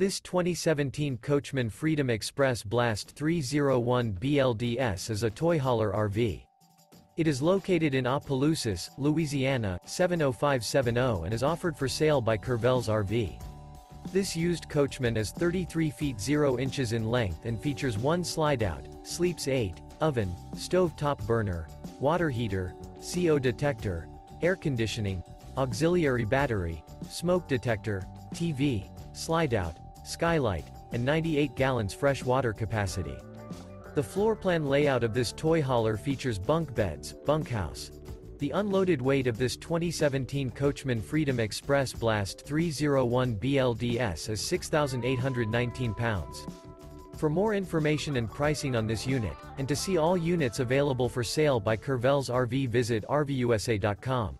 This 2017 Coachmen Freedom Express Blast 301 BLDS is a toy hauler RV. It is located in Opelousas, Louisiana, 70570 and is offered for sale by Courvelle's RV. This used Coachmen is 33 feet 0 inches in length and features one slide-out, sleeps 8, oven, stove top burner, water heater, CO detector, air conditioning, auxiliary battery, smoke detector, TV, slide-out, skylight, and 98 gallons fresh water capacity. The floor plan layout of this toy hauler features bunk beds, bunkhouse. The unloaded weight of this 2017 Coachmen Freedom Express Blast 301 BLDS is 6,819 pounds. For more information and pricing on this unit, and to see all units available for sale by Courvelle's RV visit RVUSA.com.